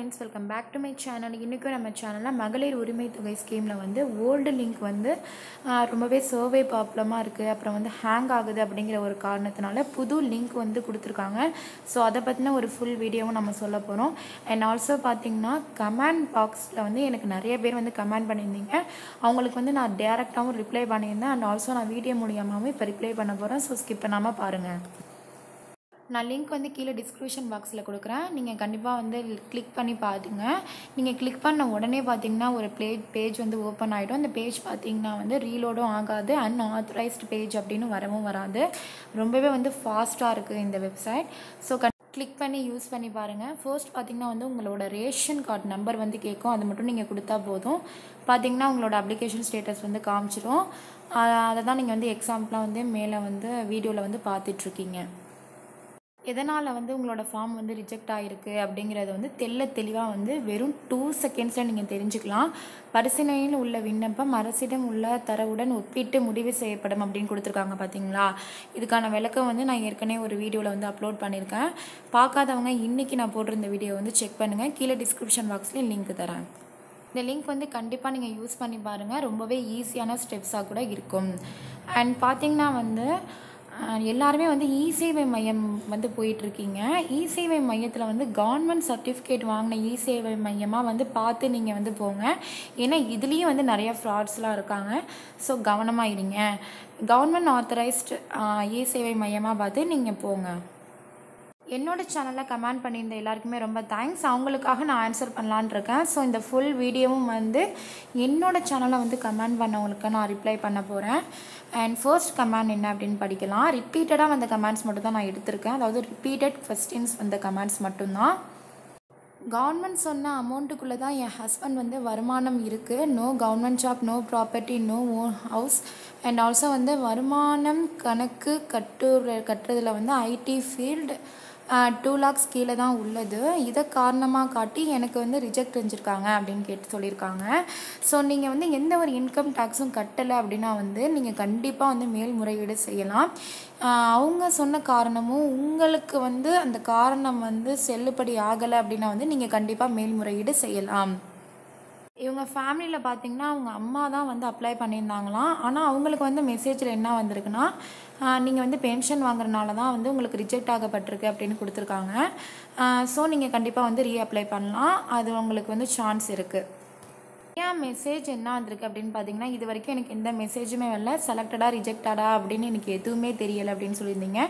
Friends welcome back to my channel இன்றைக்கும் நம்ம சேனலில் மகளிர் உரிமை தொகை ஸ்கீமில் வந்து ஓல்டு லிங்க் வந்து ரொம்பவே சர்வே ப்ராப்ளமாக இருக்குது அப்புறம் வந்து ஹேங் ஆகுது அப்படிங்கிற ஒரு காரணத்தினால புது லிங்க் வந்து கொடுத்துருக்காங்க. ஸோ அதை பற்றின ஒரு ஃபுல் வீடியோவும் நம்ம சொல்ல போகிறோம் அண்ட் ஆல்சோ பார்த்தீங்கன்னா கமெண்ட் பாக்ஸில் வந்து எனக்கு நிறைய பேர் வந்து கமெண்ட் பண்ணியிருந்தீங்க. அவங்களுக்கு வந்து நான் டேரெக்டாகவும் ரிப்ளை பண்ணியிருந்தேன். அண்ட் ஆல்சோ நான் வீடியோ மூலியமாகவும் இப்போ ரிப்ளை பண்ண போகிறேன் ஸோ ஸ்கிப் பண்ணாமல் பாருங்கள் நான் லிங்க் வந்து கீழே டிஸ்கிரிப்ஷன் பாக்ஸில் கொடுக்குறேன். நீங்கள் கண்டிப்பாக வந்து கிளிக் பண்ணி பாருங்க. நீங்கள் கிளிக் பண்ண உடனே பார்த்தீங்கன்னா ஒரு ப்ளே பேஜ் வந்து ஓப்பன் ஆகிடும் அந்த பேஜ் பார்த்தீங்கன்னா வந்து ரீலோடும் ஆகாது. அன்ஆத்தரைஸ்டு பேஜ் அப்படின்னு வரவும் வராது. ரொம்பவே வந்து ஃபாஸ்ட்டாக இருக்குது இந்த வெப்சைட் ஸோ கிளிக் பண்ணி யூஸ் பண்ணி பாருங்கள் ஃபர்ஸ்ட் பார்த்தீங்கன்னா வந்து உங்களோட ரேஷன் கார்டு நம்பர் வந்து கேட்கும். அது மட்டும் நீங்கள் கொடுத்தா போதும். பார்த்தீங்கன்னா உங்களோட அப்ளிகேஷன் ஸ்டேட்டஸ் வந்து காமிச்சிடும் அதை தான் நீங்கள் வந்து எக்ஸாம்பிளாக வந்து மேலே வந்து வீடியோவில் வந்து பார்த்துட்ருக்கீங்க எதனால் வந்து உங்களோட ஃபார்ம் வந்து ரிஜெக்ட் ஆகிருக்கு அப்படிங்கிறத வந்து தெள்ள தெளிவாக வந்து வெறும் டூ செகண்ட்ஸில் நீங்கள் தெரிஞ்சுக்கலாம். பரிசீலனையில் உள்ள விண்ணப்பம் அரசிடம் உள்ள தரவுடன் ஒப்பிட்டு முடிவு செய்யப்படும் அப்படின்னு கொடுத்துருக்காங்க பார்த்தீங்களா இதுக்கான விளக்கம் வந்து நான் ஏற்கனவே ஒரு வீடியோவில் வந்து அப்லோட் பண்ணியிருக்கேன். பார்க்காதவங்க இன்றைக்கி நான் போட்டிருந்த வீடியோ வந்து செக் பண்ணுங்கள் கீழே டிஸ்கிரிப்ஷன் பாக்ஸில் லிங்க் தரேன். இந்த லிங்க் வந்து கண்டிப்பாக நீங்கள் யூஸ் பண்ணி பாருங்கள் ரொம்பவே ஈஸியான ஸ்டெப்ஸாக கூட இருக்கும். அண்ட் பார்த்தீங்கன்னா வந்து எல்லாருமே வந்து இ சேவை மையம் வந்து போயிட்டுருக்கீங்க. இ சேவை மையத்தில் வந்து கவர்மெண்ட் சர்டிஃபிகேட் வாங்கின இ சேவை மையமாக வந்து பார்த்து நீங்கள் வந்து போங்க. ஏன்னா இதுலேயும் வந்து நிறையா ஃப்ராட்ஸ்லாம் இருக்காங்க. ஸோ கவனமாக இருங்க. கவர்மெண்ட் ஆத்தரைஸ்டு இ சேவை மையமாக பார்த்து நீங்கள் போங்க. என்னோட சேனலில் கமெண்ட் பண்ணியிருந்த எல்லாருக்குமே ரொம்ப தேங்க்ஸ் அவங்களுக்காக நான் ஆன்சர் பண்ணலான்னு இருக்கேன். ஸோ இந்த ஃபுல் வீடியோவும் வந்து என்னோட சேனலில் வந்து கமெண்ட் பண்ணவங்களுக்கு நான் ரிப்ளை பண்ண போகிறேன் அண்ட் ஃபர்ஸ்ட் கமெண்ட் என்ன அப்படின்னு படிக்கலாம். ரிப்பீட்டடாக வந்த கமெண்ட்ஸ் மட்டும் தான் நான் எடுத்திருக்கேன். அதாவது ரிப்பீட்டட் கொஸ்டின்ஸ் வந்த கமெண்ட்ஸ் மட்டும்தான். கவர்மெண்ட் சொன்ன அமௌண்ட்டுக்குள்ளே தான் என் ஹஸ்பண்ட் வந்து வருமானம் இருக்குது no government job no property no own house and also வந்து வருமானம் கணக்கு கட்டுற கட்டுறதுல வந்து ஐடி ஃபீல்டு டூ லேக்ஸ் கீழே தான் உள்ளது. இதை காரணமாக காட்டி எனக்கு வந்து ரிஜெக்ட் செஞ்சுருக்காங்க அப்படின்னு கேட்டு சொல்லியிருக்காங்க. ஸோ நீங்கள் வந்து எந்த ஒரு இன்கம் டேக்ஸும் கட்டலை அப்படின்னா வந்து நீங்கள் கண்டிப்பாக வந்து மேல்முறையீடு செய்யலாம். அவங்க சொன்ன காரணமும் உங்களுக்கு வந்து அந்த காரணம் வந்து செல்லுபடி ஆகலை அப்படின்னா வந்து நீங்கள் கண்டிப்பாக மேல்முறையீடு செய்யலாம். இவங்க ஃபேமிலியில் பார்த்தீங்கன்னா அவங்க அம்மா தான் வந்து அப்ளை பண்ணியிருந்தாங்களாம். ஆனால் அவங்களுக்கு வந்து மெசேஜில் என்ன வந்திருக்குன்னா நீங்கள் வந்து பென்ஷன் வாங்குறதுனால தான் வந்து உங்களுக்கு ரிஜெக்ட் ஆகப்பட்டிருக்கு அப்படின்னு கொடுத்துருக்காங்க. ஸோ நீங்கள் கண்டிப்பாக வந்து ரீஅப்ளை பண்ணலாம். அது உங்களுக்கு வந்து சான்ஸ் இருக்குது ஏன் மெசேஜ் என்ன வந்திருக்கு அப்படின்னு பார்த்தீங்கன்னா இது வரைக்கும் எனக்கு எந்த மெசேஜுமே வரல. செலக்டடாக ரிஜெக்டடா அப்படின்னு எனக்கு எதுவுமே தெரியலை அப்படின்னு சொல்லியிருந்தீங்க.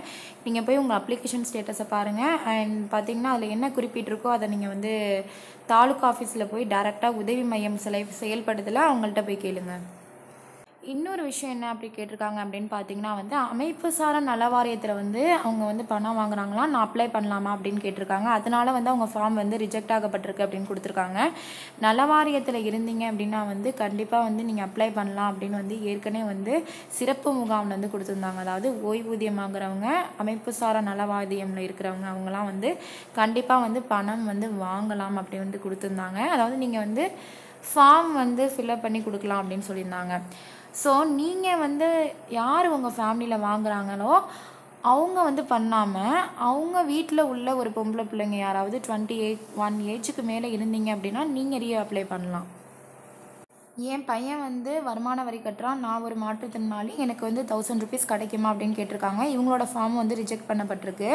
நீங்கள் போய் உங்கள் அப்ளிகேஷன் ஸ்டேட்டஸை பாருங்கள் அண்ட் பார்த்தீங்கன்னா அதில் என்ன குறிப்பிட்டிருக்கோ அதை நீங்கள் வந்து தாலுக்கா ஆஃபீஸில் போய் டேரெக்டாக உதவி மையம் சிலை செயல்படுதல அவங்கள்ட்ட போய் கேளுங்கள் இன்னொரு விஷயம் என்ன அப்படி கேட்டிருக்காங்க அப்படின்னு பார்த்தீங்கன்னா வந்து அமைப்பு சாரா நல வாரியத்தில் வந்து அவங்க வந்து பணம் வாங்குறாங்களா? நான் அப்ளை பண்ணலாமா அப்படின்னு கேட்டிருக்காங்க. அதனால வந்து அவங்க ஃபார்ம் வந்து ரிஜெக்ட் ஆகப்பட்டிருக்கு அப்படின்னு கொடுத்துருக்காங்க. நல வாரியத்தில் இருந்தீங்க அப்படின்னா வந்து கண்டிப்பாக வந்து நீங்கள் அப்ளை பண்ணலாம் அப்படின்னு வந்து ஏற்கனவே வந்து சிறப்பு முகாமில் வந்து கொடுத்துருந்தாங்க. அதாவது ஓய்வூதியம் வாங்குறவங்க அமைப்பு சாரா நல வாரியமில் இருக்கிறவங்க அவங்கலாம் வந்து கண்டிப்பாக வந்து பணம் வந்து வாங்கலாம் அப்படி வந்து கொடுத்துருந்தாங்க. அதாவது நீங்கள் வந்து ஃபார்ம் வந்து ஃபில்அப் பண்ணி கொடுக்கலாம் அப்படின்னு சொல்லியிருந்தாங்க. ஸோ நீங்கள் வந்து யார் உங்கள் ஃபேமிலியில் வாங்குறாங்களோ அவங்க வந்து பண்ணாமல் அவங்க வீட்டில் உள்ள ஒரு பொம்பளை பிள்ளைங்க யாராவது டுவெண்ட்டி எயிட் ஒன் ஏஜுக்கு மேலே இருந்தீங்க அப்படின்னா நீங்கள் ரீ அப்ளை பண்ணலாம். என் பையன் வந்து வருமான வரி கட்டுறான். நான் ஒரு மாற்றுத்திறனாளி. எனக்கு வந்து தௌசண்ட் ருபீஸ் கிடைக்குமா அப்படின்னு கேட்டிருக்காங்க. இவங்களோட ஃபார்ம் வந்து ரிஜெக்ட் பண்ணப்பட்டிருக்கு.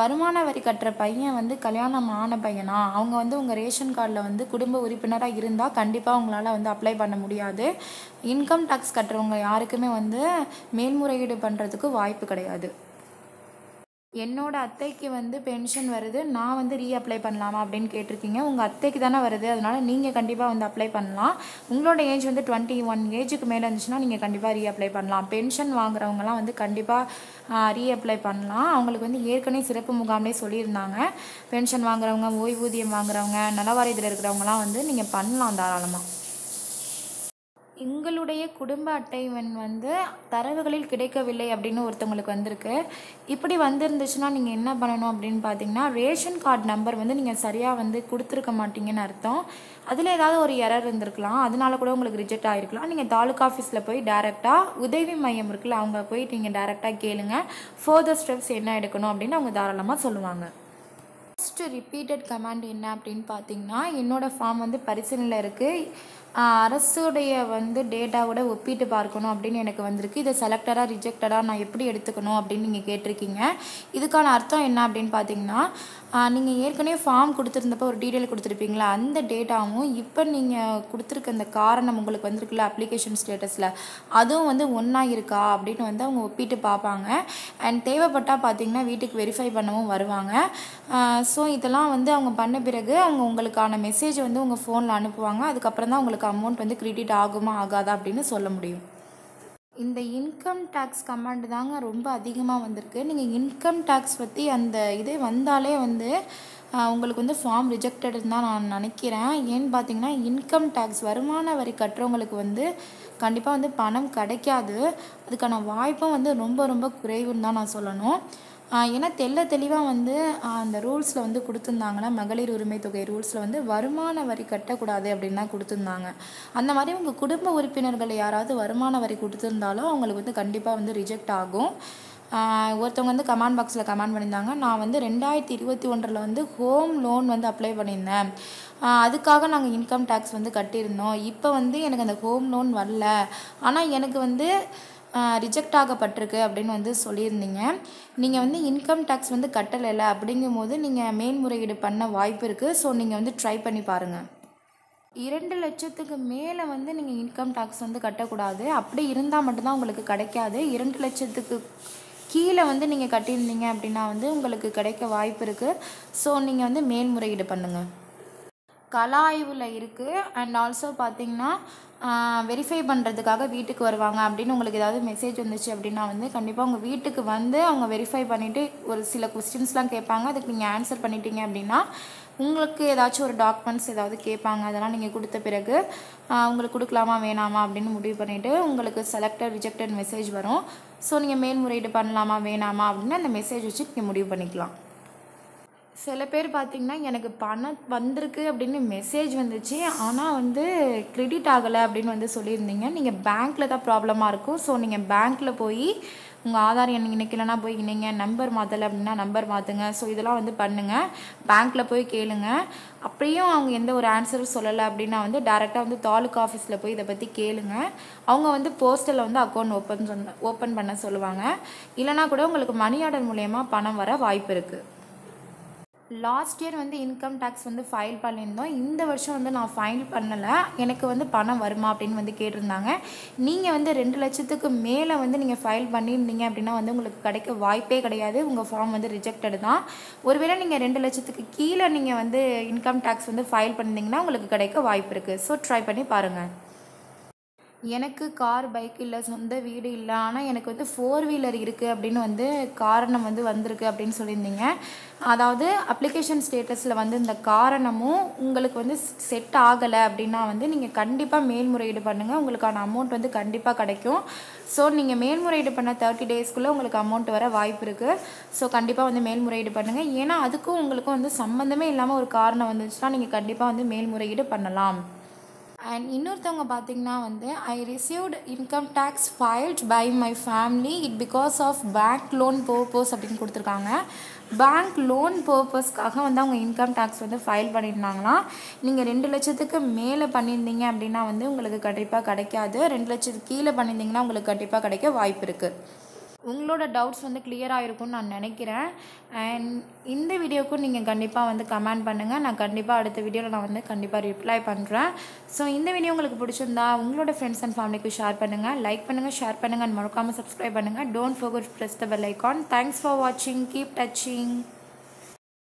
வருமான வரி கட்டுற பையன் வந்து கல்யாணம் ஆன பையனா? அவங்க வந்து உங்கள் ரேஷன் கார்டில் வந்து குடும்ப உறுப்பினராக இருந்தால் கண்டிப்பாக உங்களால் வந்து அப்ளை பண்ண முடியாது. இன்கம் டேக்ஸ் கட்டுறவங்க யாருக்குமே வந்து மேல்முறையீடு பண்ணுறதுக்கு வாய்ப்பு கிடையாது. என்னோட அத்தைக்கு வந்து பென்ஷன் வருது. நான் வந்து ரீஅப்ளை பண்ணலாமா அப்படின்னு கேட்டிருக்கீங்க. உங்கள் அத்தைக்கு தானே வருது. அதனால் நீங்கள் கண்டிப்பாக வந்து அப்ளை பண்ணலாம். உங்களோட ஏஜ் வந்து டுவெண்ட்டி ஒன் ஏஜுக்கு மேலே இருந்துச்சுன்னா நீங்கள் கண்டிப்பாக ரீ அப்ளை பண்ணலாம். பென்ஷன் வாங்குறவங்கலாம் வந்து கண்டிப்பாக ரீஅப்ளை பண்ணலாம். அவங்களுக்கு வந்து ஏற்கனவே சிறப்பு முகாம்லேயே சொல்லியிருந்தாங்க. பென்ஷன் வாங்குறவங்க ஓய்வூதியம் வாங்குறவங்க நலவாரியத்தில் இருக்கிறவங்கலாம் வந்து நீங்கள் பண்ணலாம் தாராளமாக எங்களுடைய குடும்ப அட்டைவன் வந்து தரவுகளில் கிடைக்கவில்லை அப்படின்னு ஒருத்தவங்களுக்கு வந்திருக்கு. இப்படி வந்திருந்துச்சுன்னா நீங்கள் என்ன பண்ணணும் அப்படின்னு பார்த்தீங்கன்னா ரேஷன் கார்டு நம்பர் வந்து நீங்கள் சரியாக வந்து கொடுத்துருக்க மாட்டீங்கன்னு அர்த்தம். அதில் ஏதாவது ஒரு எரர் இருந்திருக்கலாம். அதனால கூட உங்களுக்கு ரிஜெக்ட் ஆகிருக்கலாம் நீங்கள் தாலுக்கா ஆஃபீஸில் போய் டேரெக்டாக உதவி மையம் இருக்குல்ல அவங்க போய் நீங்கள் டேரெக்டாக கேளுங்க. ஃபர்தர் ஸ்டெப்ஸ் என்ன எடுக்கணும் அப்படின்னு அவங்க தாராளமாக சொல்லுவாங்க. ஃபஸ்ட்டு ரிப்பீட்டட் கமாண்ட் என்ன அப்படின்னு பார்த்தீங்கன்னா என்னோடய ஃபார்ம் வந்து பரிசீலனையில் இருக்குது அரசுடைய வந்து டேட்டாவோட ஒப்பிட்டு பார்க்கணும் அப்படின்னு எனக்கு வந்திருக்கு. இதை செலக்டடாக ரிஜெக்டடாக நான் எப்படி எடுத்துக்கணும் அப்படின்னு நீங்கள் கேட்டிருக்கீங்க. இதுக்கான அர்த்தம் என்ன அப்படின்னு பார்த்தீங்கன்னா நீங்கள் ஏற்கனவே ஃபார்ம் கொடுத்துருந்தப்போ ஒரு டீட்டெயில் கொடுத்துருப்பீங்களா? அந்த டேட்டாவும் இப்போ நீங்கள் கொடுத்துருக்க அந்த காரணம் உங்களுக்கு வந்திருக்குல்ல அப்ளிகேஷன் ஸ்டேட்டஸில் அதுவும் வந்து ஒன்றா இருக்கா அப்படின்னு வந்து அவங்க ஒப்பிட்டு பார்ப்பாங்க. அண்ட் தேவைப்பட்டால் பார்த்தீங்கன்னா வீட்டுக்கு வெரிஃபை பண்ணவும் வருவாங்க. ஸோ இதெல்லாம் வந்து அவங்க பண்ண பிறகு அவங்க உங்களுக்கான மெசேஜ் வந்து உங்கள் ஃபோனில் அனுப்புவாங்க. அதுக்கப்புறம் தான் உங்களுக்கு அமௌண்ட் வந்து கிரெடிட் ஆகுமா ஆகாதா அப்படின்னு சொல்ல முடியும். இந்த இன்கம் டேக்ஸ் கமாண்ட் தாங்க ரொம்ப அதிகமாக வந்திருக்கு. நீங்கள் இன்கம் டேக்ஸ் பற்றி அந்த இதே வந்தாலே வந்து உங்களுக்கு வந்து ஃபார்ம் ரிஜெக்டட்னு தான் நான் நினைக்கிறேன். ஏன்னு பார்த்தீங்கன்னா இன்கம் டேக்ஸ் வருமான வரி கட்டுறவங்களுக்கு வந்து கண்டிப்பாக வந்து பணம் கிடைக்காது. அதுக்கான வாய்ப்பும் வந்து ரொம்ப ரொம்ப குறைவுன்னு தான் நான் சொல்லணும். ஏன்னா தெள்ள தெளிவாக வந்து அந்த ரூல்ஸில் வந்து கொடுத்துருந்தாங்கன்னா மகளிர் உரிமை தொகை ரூல்ஸில் வந்து வருமான வரி கட்டக்கூடாது அப்படின்னு தான் கொடுத்துருந்தாங்க. அந்த மாதிரி உங்கள் குடும்ப உறுப்பினர்கள் யாராவது வருமான வரி கொடுத்துருந்தாலும் அவங்களுக்கு வந்து கண்டிப்பாக வந்து ரிஜெக்ட் ஆகும். ஒருத்தவங்க வந்து கமெண்ட் பாக்ஸில் கமெண்ட் பண்ணியிருந்தாங்க. நான் வந்து ரெண்டாயிரத்தி இருபத்தி ஒன்றில் வந்து ஹோம் லோன் வந்து அப்ளை பண்ணியிருந்தேன். அதுக்காக நாங்கள் இன்கம் டேக்ஸ் வந்து கட்டியிருந்தோம். இப்போ வந்து எனக்கு அந்த ஹோம் லோன் வரல. ஆனால் எனக்கு வந்து ரிஜெக்ட் ஆகப்பட்டிருக்கு அப்படின்னு வந்து சொல்லியிருந்தீங்க. நீங்கள் வந்து இன்கம் டேக்ஸ் வந்து கட்டலைல அப்படிங்கும்போது நீங்கள் மேல்முறையீடு பண்ண வாய்ப்பு இருக்குது ஸோ நீங்கள் வந்து ட்ரை பண்ணி பாருங்கள் இரண்டு லட்சத்துக்கு மேலே வந்து நீங்கள் இன்கம் டேக்ஸ் வந்து கட்டக்கூடாது. அப்படி இருந்தால் மட்டும்தான் உங்களுக்கு கிடைக்காது. இரண்டு லட்சத்துக்கு கீழே வந்து நீங்கள் கட்டியிருந்தீங்க அப்படின்னா வந்து உங்களுக்கு கிடைக்க வாய்ப்பு இருக்குது ஸோ நீங்கள் வந்து மேல்முறையீடு பண்ணுங்கள் கலாய்வில் இருக்குது அண்ட் ஆல்சோ பார்த்தீங்கன்னா வெரிஃபை பண்ணுறதுக்காக வீட்டுக்கு வருவாங்க. அப்படின்னு உங்களுக்கு ஏதாவது மெசேஜ் வந்துச்சு அப்படின்னா வந்து கண்டிப்பாக உங்கள் வீட்டுக்கு வந்து அவங்க வெரிஃபை பண்ணிவிட்டு ஒரு சில கொஸ்டின்ஸ்லாம் கேட்பாங்க. அதுக்கு நீங்கள் ஆன்சர் பண்ணிட்டீங்க அப்படின்னா உங்களுக்கு ஏதாச்சும் ஒரு டாக்குமெண்ட்ஸ் ஏதாவது கேட்பாங்க. அதெல்லாம் நீங்கள் கொடுத்த பிறகு உங்களுக்கு கொடுக்கலாமா வேணாமா அப்படின்னு முடிவு பண்ணிவிட்டு உங்களுக்கு செலக்டட் ரிஜெக்டட் மெசேஜ் வரும். ஸோ நீங்கள் மேல்முறையீடு பண்ணலாமா வேணாமா அப்படின்னு அந்த மெசேஜ் வச்சு நீங்கள் முடிவு பண்ணிக்கலாம். சில பேர் பார்த்தீங்கன்னா எனக்கு பணம் வந்திருக்கு அப்படின்னு மெசேஜ் வந்துச்சு. ஆனால் வந்து கிரெடிட் ஆகலை அப்படின்னு வந்து சொல்லியிருந்தீங்க. நீங்கள் பேங்க்கில் தான் ப்ராப்ளமாக இருக்கும். ஸோ நீங்கள் பேங்க்கில் போய் உங்கள் ஆதார் எண் இணைக்கலைன்னா போய் இணைங்க. நம்பர் மாற்றலை அப்படின்னா நம்பர் மாற்றுங்க ஸோ இதெல்லாம் வந்து பண்ணுங்கள் பேங்க்கில் போய் கேளுங்க. அப்படியும் அவங்க எந்த ஒரு ஆன்சரும் சொல்லலை அப்படின்னா வந்து டேரெக்டாக வந்து தாலுக்கா ஆஃபீஸில் போய் இதை பற்றி கேளுங்க. அவங்க வந்து போஸ்டலில் வந்து அக்கௌண்ட் ஓப்பன் சொன்ன ஓப்பன் பண்ண சொல்லுவாங்க. இல்லைனா கூட உங்களுக்கு மணி ஆர்டர் மூலயமா பணம் வர வாய்ப்பு இருக்குது லாஸ்ட் இயர் வந்து இன்கம் டேக்ஸ் வந்து ஃபைல் பண்ணியிருந்தோம் இந்த வருஷம் வந்து நான் ஃபைல் பண்ணலை. எனக்கு வந்து பணம் வருமா அப்படின்னு வந்து கேட்டிருந்தாங்க. நீங்கள் வந்து ரெண்டு லட்சத்துக்கு மேலே வந்து நீங்கள் ஃபைல் பண்ணியிருந்தீங்க அப்படின்னா வந்து உங்களுக்கு கிடைக்க வாய்ப்பே கிடையாது. உங்கள் ஃபார்ம் வந்து ரிஜெக்டட் தான். ஒருவேளை நீங்கள் ரெண்டு லட்சத்துக்கு கீழே நீங்கள் வந்து இன்கம் டேக்ஸ் வந்து ஃபைல் பண்ணியிருந்தீங்கன்னா உங்களுக்கு கிடைக்க வாய்ப்பு இருக்குது ஸோ ட்ரை பண்ணி பாருங்கள் எனக்கு கார் பைக் இல்லை சொந்த வீடு இல்லை ஆனால் எனக்கு வந்து ஃபோர் வீலர் இருக்குது அப்படின்னு வந்து காரணம் வந்து வந்திருக்கு அப்படின்னு சொல்லியிருந்தீங்க. அதாவது அப்ளிகேஷன் ஸ்டேட்டஸில் வந்து இந்த காரணமும் உங்களுக்கு வந்து செட் ஆகலை அப்படின்னா வந்து நீங்கள் கண்டிப்பாக மேல்முறையீடு பண்ணுங்கள் உங்களுக்கான அமௌண்ட் வந்து கண்டிப்பாக கிடைக்கும். ஸோ நீங்கள் மேல்முறையீடு பண்ண தேர்ட்டி டேஸ்க்குள்ளே உங்களுக்கு அமௌண்ட் வர வாய்ப்பு இருக்குது ஸோ கண்டிப்பாக வந்து மேல்முறையீடு பண்ணுங்கள் ஏன்னா அதுக்கும் உங்களுக்கும் வந்து சம்மந்தமே இல்லாமல் ஒரு காரணம் வந்துச்சுன்னா நீங்கள் கண்டிப்பாக வந்து மேல்முறையீடு பண்ணலாம். அண்ட் இன்னொருத்தவங்க பார்த்தீங்கன்னா வந்து I received income tax filed by my family it because of bank loan purpose அப்படின்னு கொடுத்துருக்காங்க. பேங்க் லோன் பர்பஸ்க்காக வந்து அவங்க இன்கம் டேக்ஸ் வந்து ஃபைல் பண்ணியிருந்தாங்களாம். நீங்கள் ரெண்டு லட்சத்துக்கு மேலே பண்ணியிருந்தீங்க அப்படின்னா வந்து உங்களுக்கு கண்டிப்பாக கிடைக்காது. ரெண்டு லட்சத்துக்கு கீழே பண்ணியிருந்தீங்கன்னா உங்களுக்கு கண்டிப்பாக கிடைக்க வாய்ப்பு இருக்குது உங்களோட டவுட்ஸ் வந்து கிளியராக இருக்கும்னு நான் நினைக்கிறேன். அண்ட் இந்த வீடியோக்கும் நீங்கள் கண்டிப்பாக வந்து கமெண்ட் பண்ணுங்கள் நான் கண்டிப்பாக அடுத்த வீடியோவில் நான் வந்து கண்டிப்பாக ரிப்ளை பண்ணுறேன் ஸோ இந்த வீடியோ உங்களுக்கு பிடிச்சிருந்தா உங்களோட ஃப்ரெண்ட்ஸ் அண்ட் ஃபேமிலிக்கு ஷேர் பண்ணுங்கள் லைக் பண்ணுங்கள் ஷேர் பண்ணுங்கள் மறக்காமல் சப்ஸ்கிரைப் பண்ணுங்கள் don't forget press the bell icon thanks for வாட்சிங் கீப் டச்சிங்